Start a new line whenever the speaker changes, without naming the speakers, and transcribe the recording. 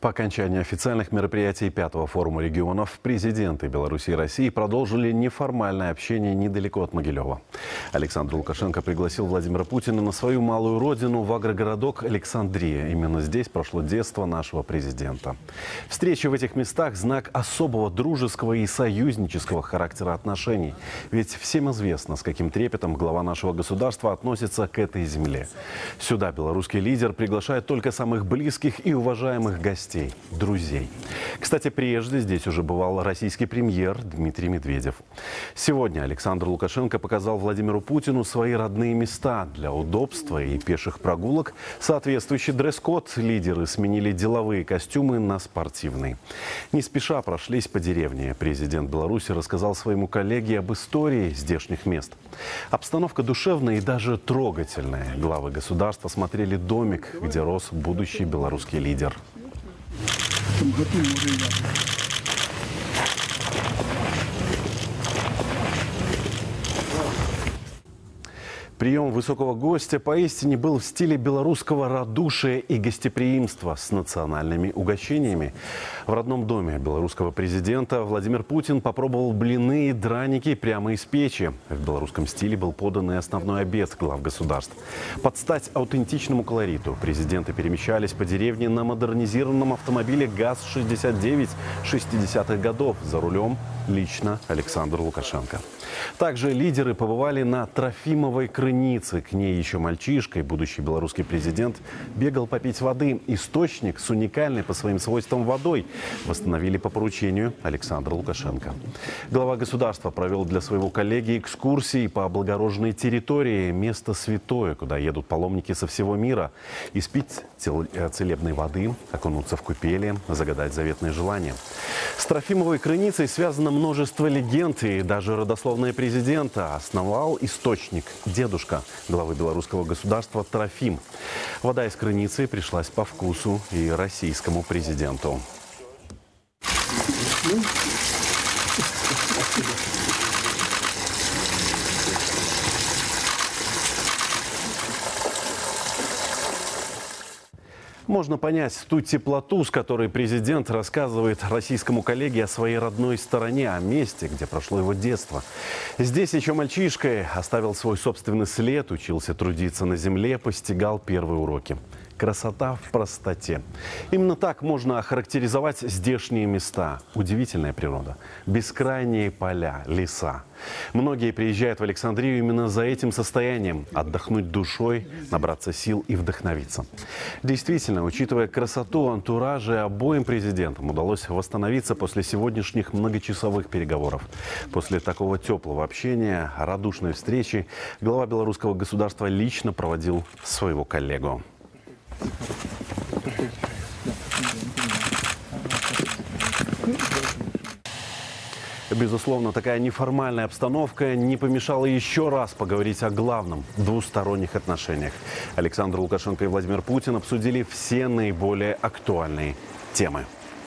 По окончании официальных мероприятий пятого форума регионов президенты Беларуси и России продолжили неформальное общение недалеко от Могилева. Александр Лукашенко пригласил Владимира Путина на свою малую родину в агрогородок Александрия. Именно здесь прошло детство нашего президента. Встречи в этих местах – знак особого дружеского и союзнического характера отношений. Ведь всем известно, с каким трепетом глава нашего государства относится к этой земле. Сюда белорусский лидер приглашает только самых близких и уважаемых гостей гостей, друзей. Кстати, прежде здесь уже бывал российский премьер Дмитрий Медведев. Сегодня Александр Лукашенко показал Владимиру Путину свои родные места для удобства и пеших прогулок. Соответствующий дресс-код лидеры сменили деловые костюмы на спортивные. Не спеша прошлись по деревне. Президент Беларуси рассказал своему коллеге об истории здешних мест. Обстановка душевная и даже трогательная. Главы государства смотрели домик, где рос будущий белорусский лидер. В этом году уже яблоко. Прием высокого гостя поистине был в стиле белорусского радушия и гостеприимства с национальными угощениями. В родном доме белорусского президента Владимир Путин попробовал блины и драники прямо из печи. В белорусском стиле был подан и основной обед глав государств. Под стать аутентичному колориту президенты перемещались по деревне на модернизированном автомобиле ГАЗ-69 60-х годов. За рулем лично Александр Лукашенко. Также лидеры побывали на Трофимовой крыше крыницы. К ней еще мальчишкой будущий белорусский президент бегал попить воды. Источник с уникальной по своим свойствам водой восстановили по поручению Александра Лукашенко. Глава государства провел для своего коллеги экскурсии по облагороженной территории. Место святое, куда едут паломники со всего мира. Испить э, целебной воды, окунуться в купели, загадать заветные желания. С Трофимовой крыницей связано множество легенд и даже родословная президента. Основал источник дедушка дедушка главы белорусского государства Трофим. Вода из крыницы пришлась по вкусу и российскому президенту. Можно понять ту теплоту, с которой президент рассказывает российскому коллеге о своей родной стороне, о месте, где прошло его детство. Здесь еще мальчишкой оставил свой собственный след, учился трудиться на земле, постигал первые уроки. Красота в простоте. Именно так можно охарактеризовать здешние места. Удивительная природа. Бескрайние поля, леса. Многие приезжают в Александрию именно за этим состоянием. Отдохнуть душой, набраться сил и вдохновиться. Действительно, учитывая красоту антуража, обоим президентам удалось восстановиться после сегодняшних многочасовых переговоров. После такого теплого общения, радушной встречи, глава белорусского государства лично проводил своего коллегу. Безусловно, такая неформальная обстановка не помешала еще раз поговорить о главном – двусторонних отношениях. Александр Лукашенко и Владимир Путин обсудили все наиболее актуальные темы.